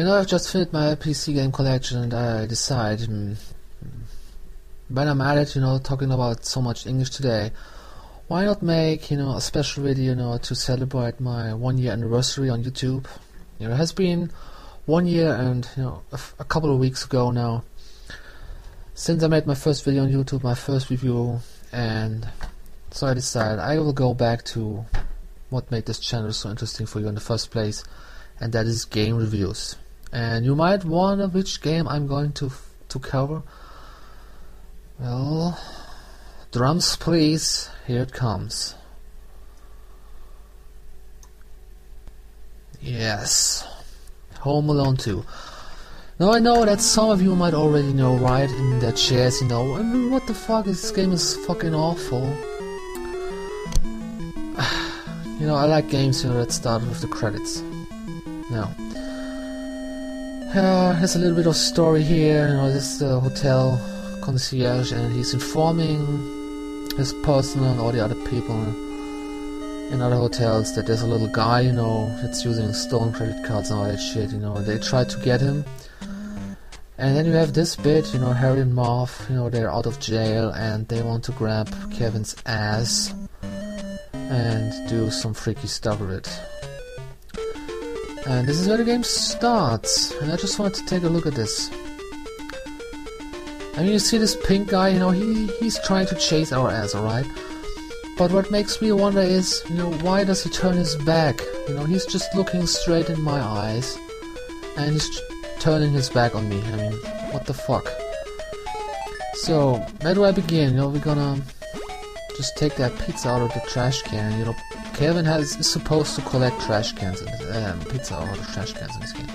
You know, I've just finished my PC game collection and I decide, hmm, when I'm at it, you know, talking about so much English today, why not make, you know, a special video, you know, to celebrate my one year anniversary on YouTube? You know, it has been one year and, you know, a, couple of weeks ago now since I made my first video on YouTube, my first review, and so I decided I will go back to what made this channel so interesting for you in the first place, and that is game reviews. And you might wonder which game I'm going to to cover. Well, drums please, here it comes. Yes, Home Alone 2. Now I know that some of you might already know right in their chairs, you know, I mean, what the fuck, this game is fucking awful. you know, I like games know, that start with the credits. Now, uh, there's a little bit of story here. You know, this is the hotel concierge, and he's informing his person and all the other people in other hotels that there's a little guy, you know, that's using stolen credit cards and all that shit. You know, they try to get him. And then you have this bit, you know, Harry and Marv, you know, they're out of jail and they want to grab Kevin's ass and do some freaky stuff with it. And this is where the game starts. And I just wanted to take a look at this. I mean, you see this pink guy, you know, he, he's trying to chase our ass, alright? But what makes me wonder is, you know, why does he turn his back? You know, he's just looking straight in my eyes. And he's turning his back on me. I mean, what the fuck? So, where do I begin? You know, we're gonna just take that pizza out of the trash can. You know, Kevin has is supposed to collect trash cans, um, pizza of trash cans in this game.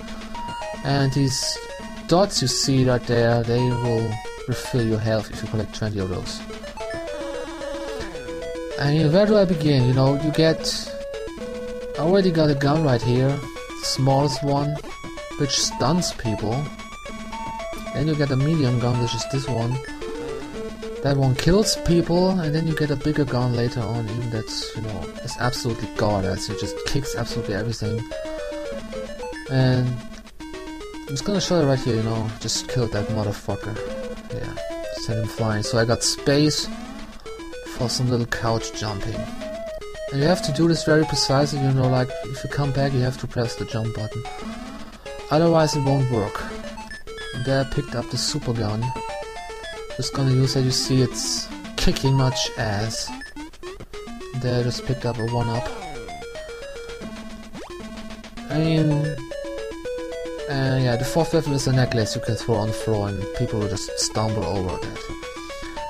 And these dots you see right there, they will refill your health if you collect 20 of those. And where do I begin? You know, you get... I already got a gun right here, the smallest one, which stuns people. Then you get a medium gun, which is this one. That one kills people, and then you get a bigger gun later on, even that's, you know, it's absolutely goddess. It just kicks absolutely everything. And I'm just gonna show you right here, you know, just kill that motherfucker. Yeah, send him flying. So I got space for some little couch jumping. And you have to do this very precisely, you know, like if you come back you have to press the jump button. Otherwise it won't work. And there I picked up the super gun. Just gonna use that. You see it's kicking much ass. There, just picked up a one up. I mean, uh, yeah, the fourth weapon is a necklace you can throw on the floor and people will just stumble over that.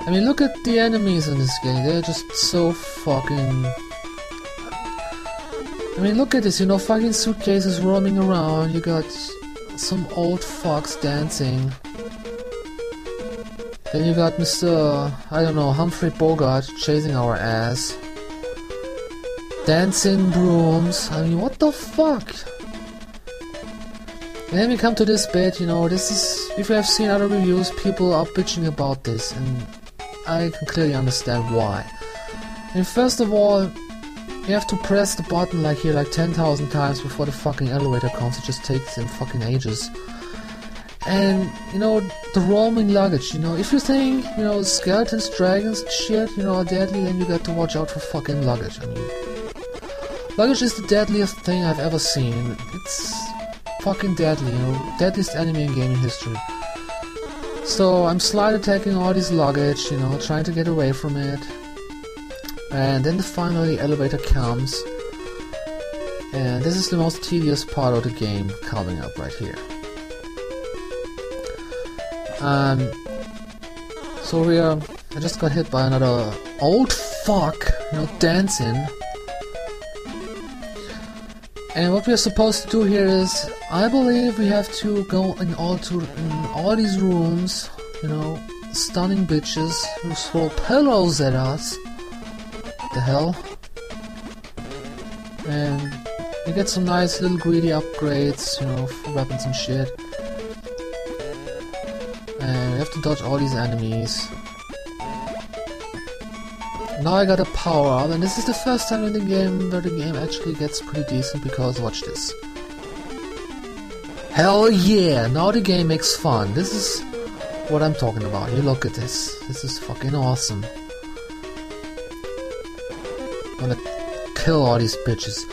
I mean, look at the enemies in this game. They're just so fucking... I mean, look at this, you know, fucking suitcases roaming around. You got some old fox dancing. Then you got Mr. I don't know, Humphrey Bogart chasing our ass. Dancing brooms. I mean, what the fuck? And then we come to this bit, you know, this is, if you have seen other reviews, people are bitching about this, and I can clearly understand why. And first of all, you have to press the button like here like 10,000 times before the fucking elevator comes, it just takes them fucking ages. And, you know, the roaming luggage, you know, if you think, you know, skeletons, dragons, shit, you know, are deadly, then you got to watch out for fucking luggage. I mean, luggage is the deadliest thing I've ever seen. It's fucking deadly, you know, deadliest enemy in gaming history. So I'm slide attacking all this luggage, you know, trying to get away from it. And then the finally elevator comes. And this is the most tedious part of the game coming up right here. Um, so we are. I just got hit by another old fuck, you know, dancing. And what we are supposed to do here is, I believe we have to go in all to in all these rooms, you know, stunning bitches who throw pillows at us. The hell? And you get some nice little greedy upgrades, you know, for weapons and shit. To dodge all these enemies. Now I got a power up, and this is the first time in the game where the game actually gets pretty decent because watch this. Hell yeah! Now the game makes fun. This is what I'm talking about. You look at this. This is fucking awesome. I'm gonna kill all these bitches.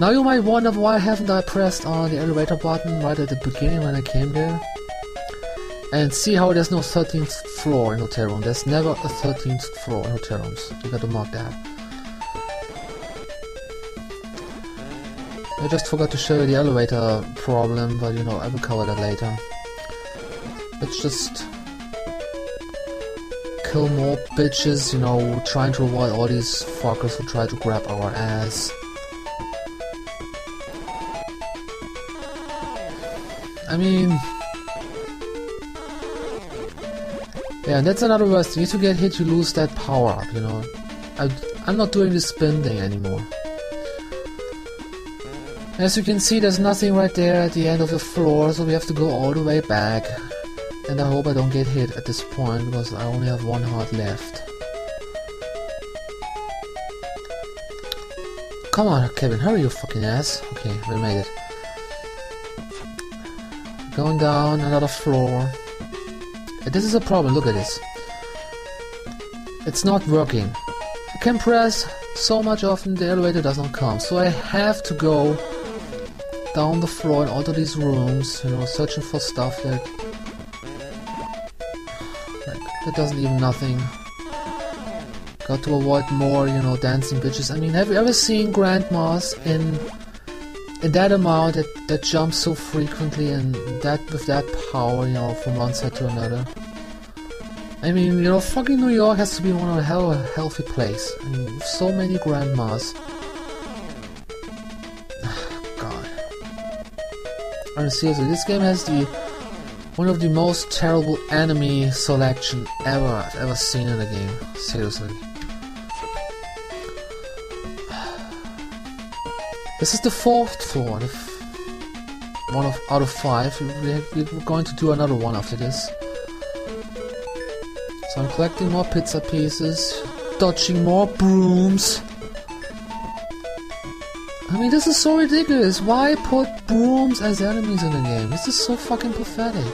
Now you might wonder why haven't I pressed on the elevator button right at the beginning when I came there? And see how there's no 13th floor in Hotel Room. There's never a 13th floor in Hotel Rooms. You gotta mark that. I just forgot to show you the elevator problem, but you know, I will cover that later. Let's just kill more bitches, you know, trying to avoid all these fuckers who try to grab our ass. I mean... Yeah, that's another worst thing. If you get hit, you lose that power up, you know. I, I'm not doing the spin thing anymore. As you can see, there's nothing right there at the end of the floor, so we have to go all the way back. And I hope I don't get hit at this point, because I only have one heart left. Come on, Kevin, hurry you fucking ass. Okay, we made it. Going down another floor. This is a problem, look at this. It's not working. I can press so much often the elevator does not come, so I have to go down the floor in all of these rooms, you know, searching for stuff that that doesn't even nothing. Got to avoid more, you know, dancing bitches. I mean, have you ever seen grandmas in in that amount that, that jumps so frequently and that with that power, you know, from one side to another. I mean, you know, fucking New York has to be one of a hell of a healthy place. I mean, so many grandmas. God. I mean, seriously, this game has the one of the most terrible enemy selection ever I've ever seen in a game. Seriously. This is the fourth floor. One of out of five. We're going to do another one after this. So I'm collecting more pizza pieces, dodging more brooms. I mean, this is so ridiculous. Why put brooms as enemies in the game? This is so fucking pathetic.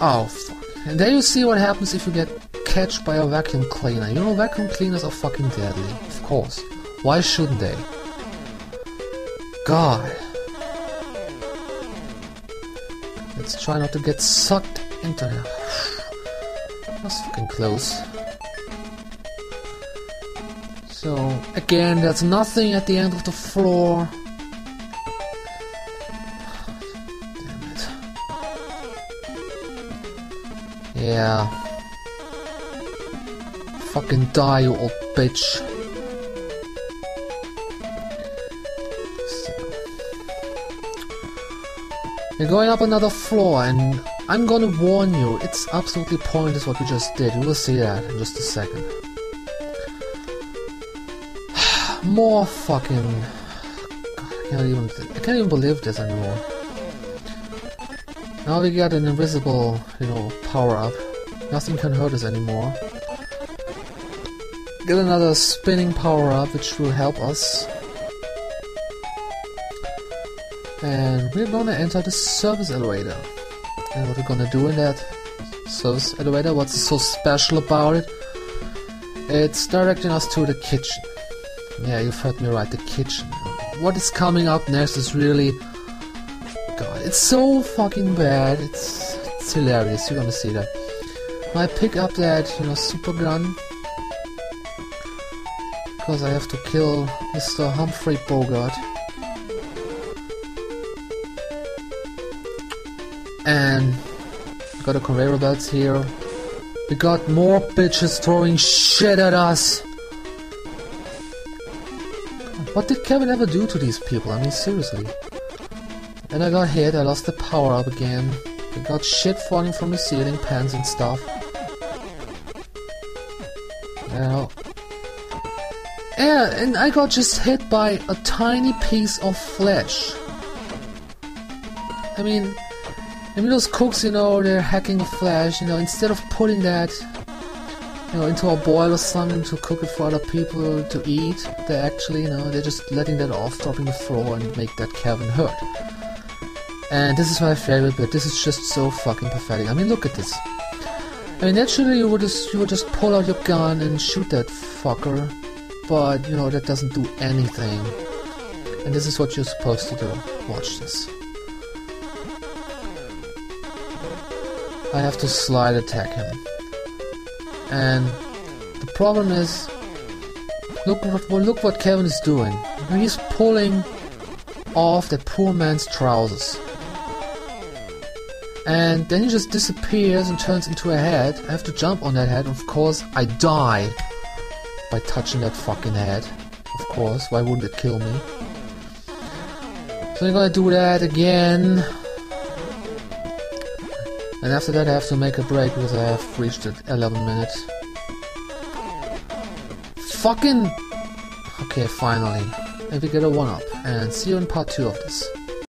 Oh, fuck. And there you see what happens if you get catched by a vacuum cleaner. You know, vacuum cleaners are fucking deadly. Of course. Why shouldn't they? God. Let's try not to get sucked into there. That's fucking close. So, again, there's nothing at the end of the floor. Damn it. Yeah. Fucking die, you old bitch. You're going up another floor and I'm gonna warn you, it's absolutely pointless what you just did. You will see that in just a second. More fucking... I can't even... I can't even believe this anymore. Now we got an invisible, you know, power-up. Nothing can hurt us anymore. Get another spinning power-up which will help us. And we're gonna enter the service elevator. What we're gonna do in that service elevator, what's so special about it? It's directing us to the kitchen. Yeah, you've heard me right, the kitchen. What is coming up next is really... God, it's so fucking bad. It's, it's hilarious, you're gonna see that. I pick up that, you know, super gun. Because I have to kill Mr. Humphrey Bogart. And got a conveyor belt here. We got more bitches throwing shit at us. What did Kevin ever do to these people? I mean, seriously. And I got hit, I lost the power up again. I got shit falling from the ceiling, pans and stuff. Now, yeah, and I got just hit by a tiny piece of flesh. I mean, Mean, those cooks, you know, they're hacking the flesh. you know, instead of putting that you know, into a boil or something to cook it for other people to eat. They're actually, you know, they're just letting that off, dropping the floor and make that Kevin hurt. And this is my favorite bit. This is just so fucking pathetic. I mean, look at this. I mean, naturally you would just you would just pull out your gun and shoot that fucker, but you know that doesn't do anything. And this is what you're supposed to do. Watch this. I have to slide attack him. And the problem is, look what look what Kevin is doing. He's pulling off that poor man's trousers. And then he just disappears and turns into a head. I have to jump on that head. Of course, I die by touching that fucking head. Of course, why wouldn't it kill me? So I'm gonna do that again. And after that I have to make a break because I have reached at 11 minutes. Fucking... Okay, finally. Maybe get a 1-up. And see you in part 2 of this.